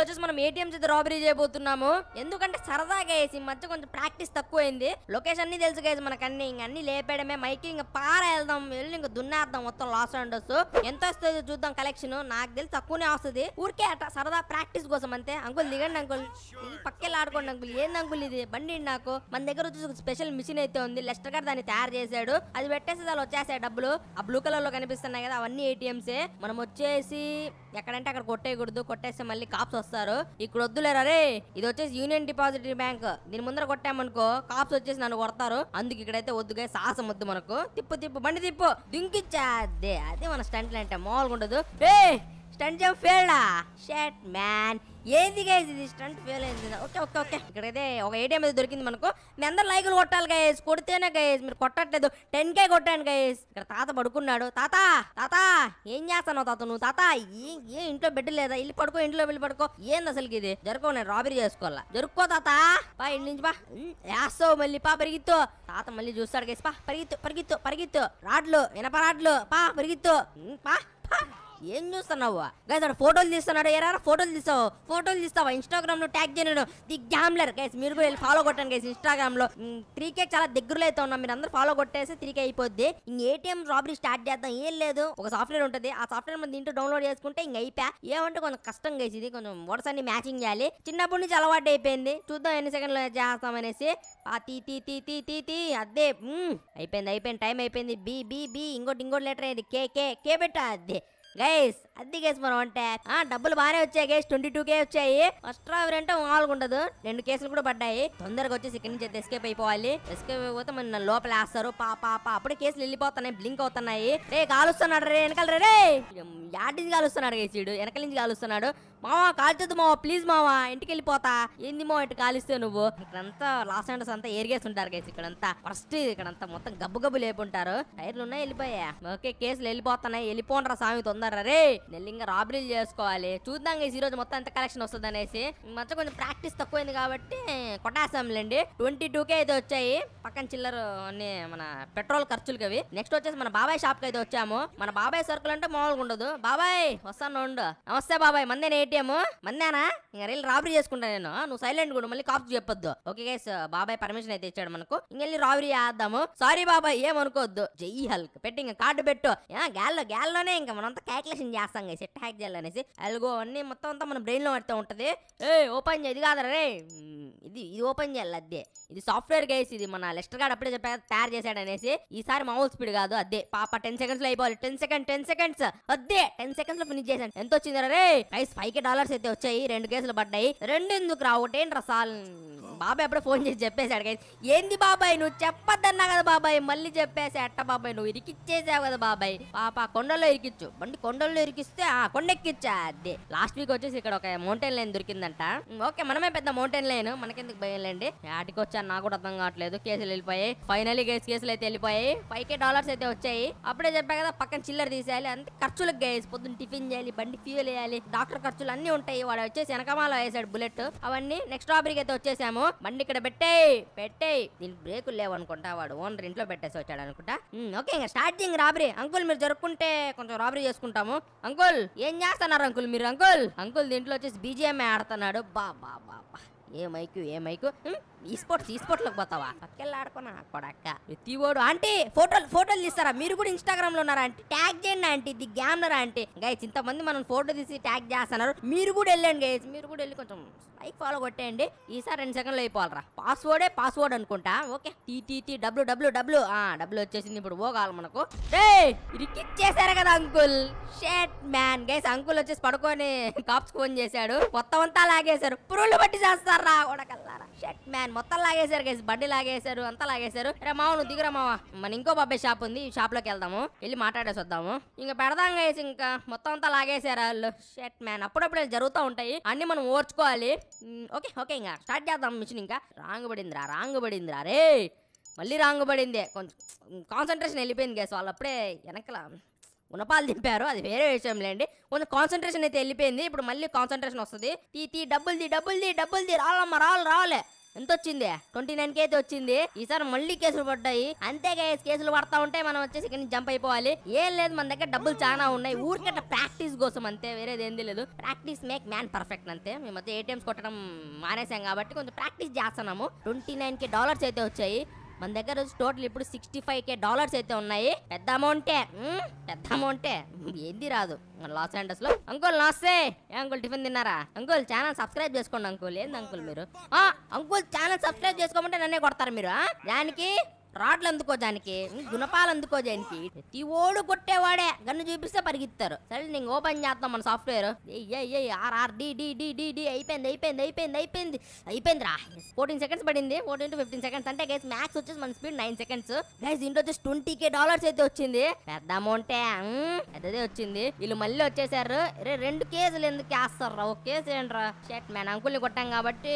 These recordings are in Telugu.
వీడియోలో వచ్చేసి మనం ఏటీఎం చేత రాబరీ చేయబోతున్నాము. ఎందుకంటే సరదాగా వేసి మధ్య కొంచెం ప్రాక్టీస్ తక్కువైంది. లొకేషన్ అన్ని తెలుసు గైస్ మనకు అన్ని ఇంక అన్ని లేపేయడమే. మైకి ఇంకా పార వెళ్దాం వెళ్ళి ఇంకా దున్నేద్దాం మొత్తం లాస్ అండర్స్ ఎంత వస్తుంది చూద్దాం కలెక్షన్ నాకు తెలిసి తక్కువనే వస్తుంది. ఊరికే అట సరదా ప్రాక్టీస్ కోసం అంతే. అంకుల్ దిగండి అంకుల్ పక్కెళ్ళి ఆడుకోండి అంకుల్ ఏంది అంకుల్ ఇది? బండి నాకు? మన దగ్గర వచ్చేసి ఒక స్పెషల్ మిషన్ అయితే ఉంది. లెస్టర్ గారు దాన్ని తయారు చేశాడు. అది పెట్టేసి దాని వచ్చేసాయి డబ్బులు. ఆ బ్లూ కలర్లో కనిపిస్తున్నాయి కదా అవన్నీ ఏటీఎంసే మనం వచ్చేసి ఎక్కడంటే అక్కడ కొట్టేయకూడదు. కొట్టేస్తే మళ్ళీ కాప్స్ వస్తారు. ఇక్కడ వద్దులేరా రే? ఇది వచ్చేసి యూనియన్ డిపాజిటరీ బ్యాంక్. దీని ముందర కొట్టామనుకో కాప్స్ వచ్చేసి నన్ను కొడతారు. అందుకు ఇక్కడైతే వద్దుగా సాహసం వద్దు మనకు. తిప్పు తిప్పు బండి తిప్పు. దింకిచ్చా? అదే అదే మన స్టంట్లు అంటే మామూలుగా ఉండదు. ఏ స్టంట్ జంప్ ఫెయిల్డా షట్ మ్యాన్ ఏంది గైజ్ ఇది? స్టంట్ ఫెయిల్ అయింది ఓకే ఓకే ఓకే ఇక్కడైతే ఒక ఏటీఎం అయితే దొరికింది మనకు. మీ అందరు లైకులు కొట్టాలి గైస్ కొడితేనే గైస్ మీరు కొట్టట్లేదు. టెన్ కే కొట్టాను గైస్ ఇక్కడ తాత పడుకున్నాడు. తాత తాత ఏం చేస్తాను తాత నువ్వు? తాత ఏ ఏ ఇంట్లో బెడ్ లేదా? ఇల్లు పడుకో ఇంట్లో వెళ్ళి పడుకో. ఏంది అసలు ఇది? జరుకో నేను రాబరీ చేసుకోవాలా? జరుక్కో తాత. పా ఇంటి నుంచి పా. వేస్తావు మళ్ళీ పా పరిగెత్తు. తాత మళ్ళీ చూస్తాడు గైస్ పా పరిగిత్తు పరిగిత్తు పరిగిత్తు. రాడ్లు ఇనప రాడ్లు. పా పరిగెత్తు. పా పా. ఏం చూస్తున్నావు? గైస్ అక్కడ ఫోటోలు తీస్తున్నాడు. ఎరా ఫోటోలు తీస్తావు? ఫోటోలు తీస్తావా? ఇన్స్టాగ్రామ్లో ట్యాగ్ చేయను ది గ్యామ్లర్ గైస్ మీరు కూడా వెళ్ళి ఫాలో కొట్టండి. గైస్ ఇన్స్టాగ్రామ్లో త్రీ కే చాలా దగ్గరలో అయితే ఉన్నాం. మీరు అందరూ ఫాలో కొట్టేస్తే త్రీ కే అయిపోద్ది. ఇంక ఏటీఎం రాబరీ స్టార్ట్ చేద్దాం. ఏం లేదు. ఒక సాఫ్ట్వేర్ ఉంటుంది. ఆ సాఫ్ట్వేర్ మనం దీంట్లో డౌన్లోడ్ చేసుకుంటే ఇంక అయిపోయా ఏమంటే కొంచెం కష్టం గైస్ ఇది. కొంచెం వర్డ్స్ అన్ని మ్యాచింగ్ చేయాలి. చిన్నప్పటి నుంచి అలవాటు అయిపోయింది. చూద్దాం ఎన్ని సెకండ్లు చేస్తాం అనేసి. ఆ తీ తీ తీ తీ తీ తీ. అదే. అయిపోయింది అయిపోయింది. టైం అయిపోయింది. బి బి బి ఇంకోటి ఇంకోటి లెటర్ అయింది కే కే కే పెట్టా అదే. గైస్ అద్దె గైస్ మనం అంటే ఆ డబ్బులు బాగానే వచ్చాయి గైస్ ట్వంటీ టూ కే వచ్చాయి. ఫస్ట్ ట్రావెల్ అంటే మామూలుగా ఉండదు. రెండు కేసులు కూడా పడ్డాయి. తొందరగా వచ్చేసి ఇక్కడి నుంచి ఎస్కేప్ అయిపోవాలి. ఎస్కేప్ అయిపోతే మన లోపల వేస్తారు. పా పాప అప్పుడే కేసులు వెళ్ళిపోతున్నాయి బ్లింక్ అవుతున్నాయి. రే కాలుస్తున్నాడు రే వెనకాల రే యాడ్ నుంచి కాలుస్తున్నాడు గైస్ వీడు. వెనకాల నుంచి కాలుస్తున్నాడు మావా కాల్చొద్దు మావా ప్లీజ్ మావా ఇంటికి వెళ్ళిపోతా. ఏంది మావా ఇటు కాలిస్తే నువ్వు? ఇక్కడంతా లాస్ అండర్స్ అంతా ఏరిగేసి ఉంటారు గైస్ ఇక్కడంతా. ఫస్ట్ ఇక్కడంతా మొత్తం గబ్బు గబ్బు లేపుంటారు. టైర్లు ఉన్నాయి వెళ్ళిపోయా ఓకే కేసులు వెళ్ళిపోతున్నాయి. వెళ్ళిపోండ్రా స్వామి తొందర రే నెల్లింగా రాబరీలు చేసుకోవాలి. చూద్దాం గైస్ ఈ రోజు మొత్తం ఎంత కలెక్షన్ వస్తుంది అనేసి. ఈ కొంచెం ప్రాక్టీస్ తక్కువైంది కాబట్టి కొట్టాసాంలేండి. ట్వంటీ టూ కే అయితే వచ్చాయి. పక్కన చిల్లర అన్ని మన పెట్రోల్ ఖర్చులకి అవి. నెక్స్ట్ వచ్చేసి మన బాబాయ్ షాప్కి అయితే వచ్చాము. మన బాబాయ్ సరుకులు అంటే మామూలుగా ఉండదు. బాబాయ్ వస్తాను ఉండు. నమస్తే బాబాయ్ మందేనా ఏటీఎం మందేనా? ఇంకా రీల్ రాబరీ చేసుకుంటా నేను. నువ్వు సైలెంట్ కూడా మళ్ళీ కాప్స్ చెప్పొద్దు. ఓకే గైస్ బాబాయ్ పర్మిషన్ అయితే ఇచ్చాడు మనకు. ఇంకెళ్ళి రాబరీ చేద్దాము. సారీ బాబాయ్ ఏమనుకోవద్దు. జై హల్క్. పెట్టి ఇంకా కార్డు పెట్టు. గాల్లో గ్యాల్లో గ్యాల్లోనే ఇంకా మనంతా క్యాల్కులేషన్ చేస్తాం కదా ఎట్ హ్యాక్ చేయాలనేసి అల్గో అన్ని మొత్తం అంతా మన బ్రెయిన్లో పడుతూ ఉంటది. ఏ ఓపెన్ చేయి ఇది కాదరా రే ఇది ఇది ఓపెన్ చేయాలి అదే ఇది సాఫ్ట్వేర్ గైస్ ఇది మన లెస్టర్ గార్డ్ అప్పుడే చెప్పా తయారు చేశాడు అనేసి. ఈసారి మామూలు స్పీడ్ కాదు అదే పాప టెన్ సెకండ్స్లో అయిపోవాలి. టెన్ సెకండ్ టెన్ సెకండ్స్ అదే టెన్ సెకండ్స్లో ఫినిష్ చేశాను. ఎంత వచ్చింది రే గైస్ ఫైవ్ కే డాలర్స్ అయితే వచ్చాయి రెండు కేసులు పడ్డాయి. రెండు ఎందుకు రా ఒకటేంట్రా సాల్? బాబాయ్ అప్పుడే ఫోన్ చేసి చెప్పేశాడు గైస్ ఏంది బాబాయ్ నువ్వు చెప్పొద్దన్నా కదా బాబాయ్? మళ్ళీ చెప్పేసి అట్ట బాబాయ్ నువ్వు ఇరికిచ్చేసావు కదా బాబాయ్. పాప కొండలో ఇరికిచ్చు. బండి కొండల్లో ఇరికిస్తే ఆ కొండెక్కిచ్చే లాస్ట్ వీక్ వచ్చేసి ఇక్కడ ఒక మౌంటైన్ లైన్ దొరికిందంట. ఓకే మనమే పెద్ద మౌంటైన్ లైన్ మనకెందుకు భయం లేండి? వచ్చా నాకు కూడా అర్థం కావట్లేదు. కేసులు వెళ్ళిపోయాయి. ఫైనలీ కేసు కేసులు అయితే వెళ్ళిపోయాయి. ఫైవ్ కే డాలర్స్ అయితే వచ్చాయి. అప్పుడే చెప్పా కదా పక్కన చిల్లర తీసేయాలి. అంతే ఖర్చులకు గేస్ పొద్దున్న టిఫిన్ చేయాలి బండి ఫ్యూల్ వేయాలి డాక్టర్ ఖర్చులు అన్ని ఉంటాయి. వాడు వచ్చేసి వెనకమాల వేసాడు బుల్లెట్ అవన్నీ నెక్స్ట్ టాపిక్ అయితే వచ్చేసాము. బండి ఇక్కడ పెట్టేయి పెట్టేయి. దీనికి బ్రేకులు లేవనుకుంటా వాడు. ఓనర్ ఇంట్లో పెట్టేసి వచ్చాడు అనుకుంటా. ఓకే ఇంకా స్టార్టింగ్ రాబరీ అంకుల్ మీరు జరుపుకుంటే కొంచెం రాబరీ చేసుకుంటాము అంకుల్ ఏం చేస్తున్నారు అంకుల్ మీరు అంకుల్? అంకుల్ దీంట్లో వచ్చేసి బీజిఎం ఆడుతున్నాడు. బా బా బా బా. ఏ మైకు ఏ మైకు? ఈ స్పోర్ట్స్ ఈ స్పోర్ట్లోకి పోతావా? పక్కెళ్ళి ఆడుకున్నా కొడక్క. ప్రతివాడు ఆంటీ ఫోటోలు ఫోటోలు తీస్తారా? మీరు కూడా ఇన్స్టాగ్రామ్లో ఉన్నారా అంటే ట్యాగ్ చేయండి aunty the gamer aunty? Guys ఇంతమంది మనం ఫోటో తీసి ట్యాగ్ చేస్తున్నారు. మీరు కూడా వెళ్ళండి గైస్ మీరు కూడా వెళ్ళి కొంచెం లైక్ ఫాలో కొట్టేయండి. ఈసారి రెండు సెకండ్లు అయిపోవాలరా. పాస్వర్డే పాస్వర్డ్ అనుకుంటా. Okay. T T T W W W. ఆ డబ్ల్యూ వచ్చేసింది ఇప్పుడు పోగాలి మనకు. రే ఇరికిచ్చేసారు కదా uncle. Shit man. Guys uncle వచ్చేసి పడుకొని కాప్స్ ఫోన్ చేశాడు. మొత్తం అంతా లాగేశారు. పురుగులు బట్టి చేస్తారా? ఉడకల్లారా షట్ మ్యాన్ మొత్తం లాగేశారు గైస్ బండి లాగేశారు అంతా లాగేశారు. రే మావ నువ్వు దిగురా మావా. మన ఇంకో బాబాయ్ షాప్ ఉంది ఈ షాప్లోకి వెళ్దాము. వెళ్ళి మాట్లాడేసి వద్దాము. ఇంకా పెడదాం గైస్ ఇంకా. మొత్తం అంతా లాగేశారు వాళ్ళు. షట్ మ్యాన్ అప్పుడప్పుడు జరుగుతూ ఉంటాయి. అన్ని మనం ఓర్చుకోవాలి. ఓకే ఓకే ఇంకా స్టార్ట్ చేద్దాం మిషన్ ఇంకా. రాంగ్ పడిందిరా రాంగ్ పడిందిరా రే మళ్ళీ రాంగ్ పడింది కొంచెం కాన్సన్ట్రేషన్ వెళ్ళిపోయింది గైస్ వాళ్ళు అప్పుడే వెనకల. గుణపాలు దింపారు. అది వేరే విషయం లేండి కొంచెం కాన్సన్ట్రేషన్ అయితే వెళ్ళిపోయింది. ఇప్పుడు మళ్ళీ కాన్సన్ట్రేషన్ వస్తుంది. తీ తీ డబ్బులు ది డబ్బులు ది డబ్బులు ది రావాలమ్మా రావాలి రాలే ఎంత వచ్చింది ట్వంటీ నైన్ కే అయితే వచ్చింది. ఈసారి మళ్ళీ కేసులు పడ్డాయి. అంతే గైస్ కేసులు పడతా ఉంటే మనం వచ్చేసి ఇక్కడ జంప్ అయిపోవాలి. ఏం లేదు మన దగ్గర డబ్బులు చాలా ఉన్నాయి. ఊరికట్ట ప్రాక్టీస్ కోసం అంతే వేరేది ఏంది లేదు ప్రాక్టీస్ మేక్ మ్యాన్ పర్ఫెక్ట్ అంతే. మేము అయితే ఏటీఎంస్ కొట్టడం మానేసాం కాబట్టి కొంచెం ప్రాక్టీస్ చేస్తున్నాము. ట్వంటీ నైన్ కే డాలర్స్ అయితే వచ్చాయి. మన దగ్గర వచ్చి టోటల్ ఇప్పుడు సిక్స్టీ ఫైవ్ కే డాలర్స్ అయితే ఉన్నాయి. పెద్ద అమౌంటే పెద్ద అమౌంటే. ఏంది రాదు. మన లాస్ ఏంజల్స్లో అంకుల్ నమస్తే. ఏ అంకుల్ టిఫిన్ తిన్నారా? అంకుల్ ఛానల్ సబ్స్క్రైబ్ చేసుకోండి అంకుల్. ఏంది అంకుల్ మీరు? అంకుల్ ఛానల్ సబ్స్క్రైబ్ చేసుకోమంటే నన్నే కొడతారు మీరు దానికి రాడ్లు అందుకోజానికి గుణపాలు అందుకోజానికి ప్రతి ఓడు కొట్టేవాడే. గన్ను చూపిస్తే పరిగెత్తారు. సరే నేను ఓపెన్ చేస్తాం మన software. R R D D D D D అయిపోయింది అయిపోయింది అయిపోయింది అయిపోయింది. అయిపోయింది రా ఫోర్టీన్ సెకండ్స్ పడింది ఫోర్టీన్ టు ఫిఫ్టీన్ సెకండ్స్ అంటే గైస్ మ్యాక్స్ వచ్చేసి మన స్పీడ్ నైన్ సెకండ్స్ గైస్ దీంట్లో వచ్చేసి ట్వంటీ కే డాలర్స్ అయితే వచ్చింది. పెద్ద అమౌంటే పెద్దదే వచ్చింది. వీళ్ళు మళ్ళీ వచ్చేసారు. రే రెండు కేసులు ఎందుకు వేస్తారు రా ఒక కేసు ఏంట్రా? షట్ మ్యాన్ అంకుల్ని కొట్టాం కాబట్టి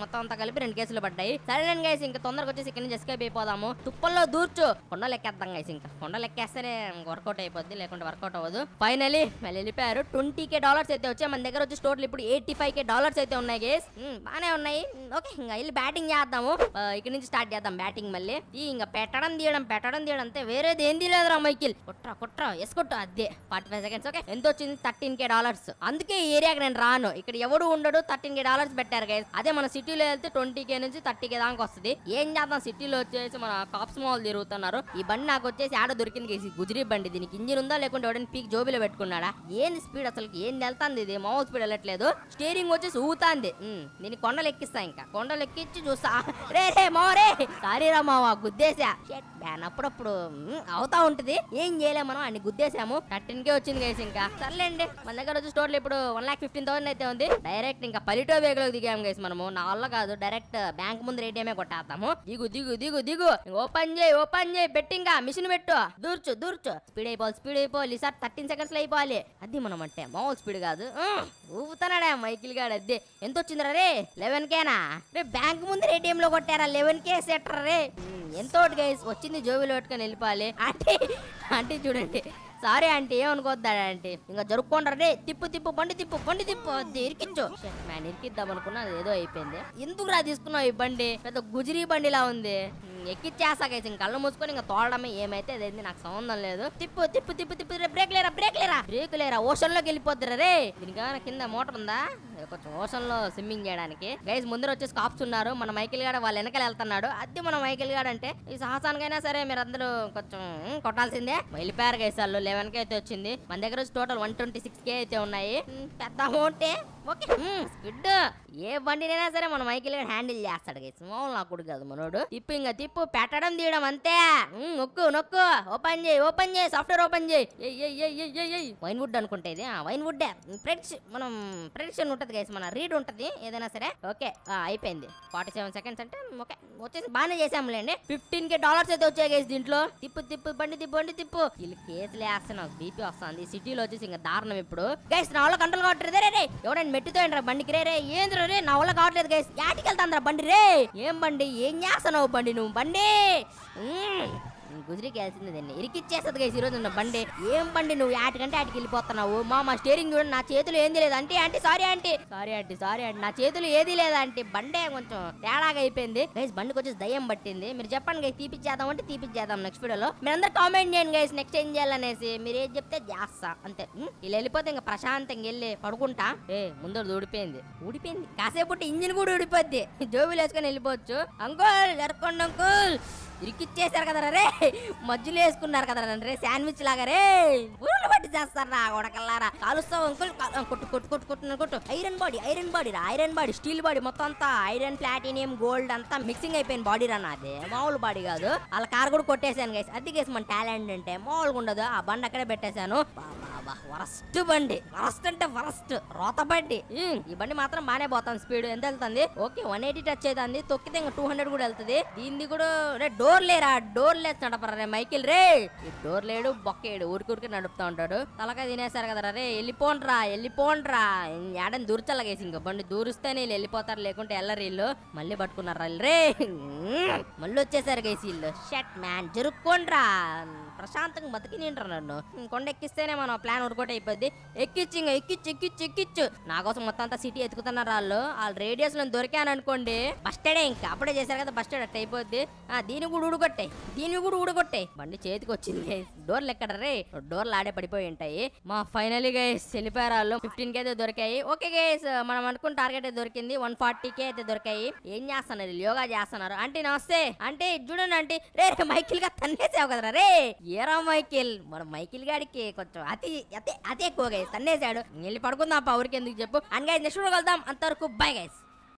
మొత్తం అంతా కలిపి రెండు కేసులు పడ్డాయి. సరే గైస్ ఇంకా తొందరగా వచ్చేసి ఇక్కడ నుంచి ఎస్కేప్ అయిపోదాము తుప్పల్లో దూర్చు. కొండలు ఎక్కేద్దాం గైస్ ఇంకా. కొండలెక్కేస్తేనే వర్కౌట్ అయిపోద్ది లేకుంటే వర్కౌట్ అవ్వదు. ఫైనలీ మళ్ళీ వెళ్ళిపోయారు. ట్వంటీ కే డాలర్స్ అయితే వచ్చాయి. మన దగ్గర వచ్చి టోటల్ ఇప్పుడు ఎయిటీ ఫైవ్ కే డాలర్స్ అయితే ఉన్నాయి గేస్ బాగానే ఉన్నాయి. ఓకే ఇంకా వెళ్ళి బ్యాటింగ్ చేద్దాము. ఇక్కడ నుంచి స్టార్ట్ చేద్దాం బ్యాటింగ్ మళ్ళీ. ఈ ఇంకా పెట్టడం తీయడం పెట్టడం తీయడం అంతే వేరేది ఏంది లేదురా మైకిల్. కొట్రా కొట్రా వేసుకుంటా అదే. ఫార్టీ ఫైవ్ సెకండ్స్ ఓకే ఎంత వచ్చింది? థర్టీన్ కే డాలర్స్ అందుకే ఈ ఏరియాకి నేను రాను. ఇక్కడ ఎవడు ఉండడు థర్టీన్ కే డాలర్స్ పెట్టారు గైస్ అదే మన సిటీలో వెళ్తే ట్వంటీ కే నుంచి థర్టీ కే దాకా వస్తుంది. ఏం చేద్దాం? సిటీలో వచ్చేసి మన కాప్స్ మాల్ తిరుగుతున్నారు. ఈ బండి నాకు వచ్చేసి ఆడ దొరికింది కేసి గుజరీ బండి దీనికి. ఇంజిన్ ఉందా లేకుంటే ఎవడైనా పీక్ జోబిలో పెట్టుకున్నాడా? ఏంది స్పీడ్ అసలు ఏం వెళ్తాంది ఇది? మామూలు స్పీడ్ వెళ్ళట్లేదు. స్టీరింగ్ వచ్చేసి ఊతాంది దీన్ని కొండలు ఎక్కిస్తా ఇంకా. కొండలు ఎక్కించి చూస్తా. రే రే మావరే సారీ రా మావా గుద్దేశా. బ్యాన్ అప్పుడప్పుడు అవుతా ఉంటది. ఏం చేయలేము మనం అన్ని గుద్దేశాము. థర్టీన్ కే వచ్చింది కేసు ఇంకా. సర్లేండి మన దగ్గర వచ్చి టోటల్ ఇప్పుడు వన్ లాక్ ఫిఫ్టీన్ థౌసండ్ అయితే ఉంది. డైరెక్ట్ ఇంకా పల్లెటూరు వేగలోకి దిగాము కేసు మనము. నా వల్ల కాదు డైరెక్ట్ బ్యాంక్ ముందు ఏటీఎమే కొట్టేస్తాము. దిగు దిగు దిగు దిగు. ఓపెన్ చేయి ఓపెన్ చేయి బెట్టింగ్ మిషన్ పెట్టు. దూర్చు దూర్చు. స్పీడ్ అయిపోవాలి స్పీడ్ అయిపోవాలి ఈసారి థర్టీన్ సెకండ్స్లో అయిపోవాలి. అది మనం అంటే మామూలు స్పీడ్ కాదు. ఉమ్, ఊపుతున్నాడా మైకిల్ గాడు అద్దె ఎంత వచ్చిందిరా రే? లెవెన్ కేనా రే బ్యాంక్ ముందు ఏటీఎం లో కొట్టారా? లెవెన్ కే సెట్రా రే? ఎంతో గైస్ వచ్చింది జోబీలో పెట్టుకొని వెళ్ళిపోవాలి. అంటే అంటే చూడండి. సారీ ఆంటీ ఏమనుకోద్దా ఆంటీ. ఇంకా జరుపుకుంటారు రే తిప్పు తిప్పు బండి తిప్పు బండి తిప్పు ఇరికించు. మ్యాన్ ఇరికిద్దాం అనుకున్నా ఏదో అయిపోయింది. ఎందుకు రా తీసుకున్నావు ఈ బండి? పెద్ద గుజరీ బండిలా ఉంది. ఎక్కిచ్చేసాక ఎక్కిచ్చేసాక ఇంక కళ్ళు మూసుకొని ఇంకా తోడడమే ఏమైతే అదేంది నాకు సంబంధం లేదు. తిప్పు తిప్పు తిప్పు తిప్పు బ్రేక్ లేరా బ్రేక్ లేరా? బ్రేక్ లేరా? ఓషన్లోకి వెళ్ళిపోద్దిరా రే. దీనికి ఏమైనా కింద మోటార్ ఉందా? ఒక కొంచెం లో స్విమ్మింగ్ చేయడానికి. గైస్ ముందర వచ్చేసి కాప్స్ ఉన్నారు. మన మైకిల్ గాడ వాళ్ళ వెనకాల వెళ్తున్నాడు. అది మన మైకిల్ గాడు అంటే ఈ సాహసానికైనా సరే మీరు అందరూ కొంచెం కొట్టాల్సిందే. వెళ్ళిపోయారు గైస్ వాళ్ళు. లెవెన్ కే అయితే వచ్చింది. మన దగ్గర వచ్చి total one twenty six K అయితే ఉన్నాయి. పెద్ద అమౌంటే ఓకే. స్పిడ్ ఏ బండినైనా సరే మన మైకిల్ గారు హ్యాండిల్ చేస్తాడు గైస్ మామూలు నా కొడుకు కాదు మనోడు. తిప్పు ఇంకా తిప్పు. పెట్టడం తీయడం అంతే. నొక్కు నొక్కు. ఓపెన్ చేయి ఓపెన్ చేయి. సాఫ్ట్వేర్ ఓపెన్ చేయి. వైన్ వుడ్ అనుకుంటే ఇది. వైన్ వుడ్ ప్రెడిక్షన్ మనం ప్రెడిక్షన్ ఉంటది గైస్ మన రీడ్ ఉంటది ఏదైనా సరే. ఓకే ఆ, అయిపోయింది. ఫార్టీ సెవెన్ సెకండ్స్ అంటే ఓకే వచ్చేసి బాగానే చేసాములేండి ఫిఫ్టీన్ కే డాలర్స్ అయితే వచ్చాయి గైస్ దీంట్లో. తిప్పు తిప్పు బండి తిప్పు బండి తిప్పు. వీళ్ళు కేసులు వేస్తే బీపీ వస్తుంది. సిటీలో వచ్చేసి ఇంకా దారుణం ఇప్పుడు. గైస్ నా వల్ల కంట్రోల్ కావట్లేదు. రే రే ఎవడైనా మెట్టితో ఏంట్రా బండికి? రే రే ఏంద్ర రే నా వల్ల కావట్లేదు గైస్ యాటికి వెళ్తాంద్రా బండి? రే ఏం బండి? ఏం చేస్తున్నావు బండి నువ్వు? బండి! గుజరికి వెళ్తుంది ఇరికిచ్చేస్తుంది గైస్ ఈరోజు ఉన్న బండి. ఏం బండి నువ్వు యాటికంటే ఆటికి వెళ్ళిపోతున్నావు? మా మా స్టీరింగ్ చూడండి నా చేతులు ఏంది లేదు. అంటే aunty sorry aunty. Sorry aunty sorry aunty. నా చేతులు ఏది లేదంటే బండే కొంచెం తేడాగా అయిపోయింది. గైస్ బండికి వచ్చేసి దయ్యం పట్టింది. మీరు చెప్పండి గైస్ తీపిచ్చేద్దాం అంటే తీపిచ్చేద్దాం నెక్స్ట్ వీడియోలో మీరు అందరు కామెంట్ చేయండి గైస్ నెక్స్ట్ ఏం చేయాలనేసి. మీరు ఏం చెప్తే చేస్తా. అంతే. ఇలా వెళ్ళిపోతే ఇంకా ప్రశాంతంగా వెళ్ళి పడుకుంటా. ఏ ముందర ఊడిపోయింది. ఊడిపోయింది? కాసేపు ఇంజిన్ కూడా ఊడిపోద్ది. జోబులు వేసుకొని వెళ్ళిపోవచ్చు. అంకుల్ జరగకుండా అంకుల్. ఇరికిచ్చేసారు కదరా రే. మధ్యలో వేసుకున్నారు కదరా రే శాండ్విచ్ లాగా రే. ఊళ్ళు పట్టి చేస్తారా కొడకల్లారా. కాలుస్తావు అంకుల్ కొట్టు కొట్టు కొట్టు కొట్టు కొట్టు. ఐరన్ బాడీ ఐరన్ బాడీ రా ఐరన్ బాడీ. స్టీల్ బాడీ మొత్తం అంతా ఐరన్ ప్లాటినియం గోల్డ్ అంతా మిక్సింగ్ అయిపోయిన బాడీ రా నాది. మామూలు బాడీ కాదు. వాళ్ళ కార్ కూడా కొట్టేశాను గైస్ అది గేసి మన టాలెంట్ అంటే మామూలుగా ఉండదు. ఆ బండి అక్కడే పెట్టేశాను. వరస్ట్ బండి. వరస్ట్ అంటే వరస్ట్. రోత బండి. ఈ బండి మాత్రం బానే పోతాను స్పీడ్ ఎంత వెళ్తుంది? ఓకే వన్ ఎయిటీ టచ్ అవుతుంది తొక్కితే ఇంకా టూ హండ్రెడ్ కూడా వెళ్తుంది. దీన్ని కూడా రే డోర్ లేరా? డోర్ లేదు నడపరా రే మైకిల్ రే. ఈ డోర్ లేడు బొక్కేడు. ఊరికి ఊరికి నడుపుతా ఉంటాడు. తలక తినేశారు కదా రే వెళ్ళిపోండ్రా వెళ్ళిపోండ్రా. ఏడని దూర్చలాగేసి ఇంకా బండి దూరిస్తేనే వీళ్ళు వెళ్ళిపోతారు. లేకుంటే వెళ్ళరు వీళ్ళు. మళ్ళీ పట్టుకున్నారు రే? మళ్ళీ వచ్చేసారు గేసి వీళ్ళు. షట్ మ్యాన్ జరుక్కోండ్రా ప్రశాంతంగా బతికి నింటారు నన్ను. ఉమ్, కొండ ఎక్కిస్తేనే మనం ప్లాన్ వర్కౌట్ అయిపోద్ది. ఎక్కిచ్చు ఇంకా ఎక్కిచ్చు ఎక్కిచ్చు ఎక్కిచ్చు. నా కోసం మొత్తం అంతా సిటీ ఎత్తుకుతున్నారు వాళ్ళు. వాళ్ళ రేడియోస్లో దొరికాను అనుకోండి బస్టాడే ఇంకా. అప్పుడే చేశారు కదా బస్టాడ్ అట్ట అయిపోద్ది. దీన్ని కూడా ఊడగొట్టాయి దీన్ని కూడా ఊడగొట్టాయి బండి చేతికి వచ్చింది. డోర్లు ఎక్కడ రే డోర్లు ఆడే పడిపోయి ఉంటాయి. మా ఫైనలీ గైస్ వెళ్ళిపోయారు ఫిఫ్టీన్కి అయితే దొరికాయి. ఓకే గైస్ మనం అనుకున్న టార్గెట్ అయితే దొరికింది. వన్ ఫార్టీ కే అయితే దొరికాయి. ఏం చేస్తున్నారు? యోగా చేస్తున్నారు. అంటే నమస్తే. అంటే చూడండి అంటే రే మైకిల్గా తన్నేసావు కదరా. రే ఏరా మైకిల్? మన మైకిల్ గాడికి కొంచెం అతి అతి అతి ఎక్కువ గైస్. తన్నేసాడు వెళ్ళి పడుకుందాం పా ఊరికి ఎందుకు చెప్పు. అండ్ గైస్ నెక్స్ట్ కలుద్దాం. అంతవరకు బై గైస్.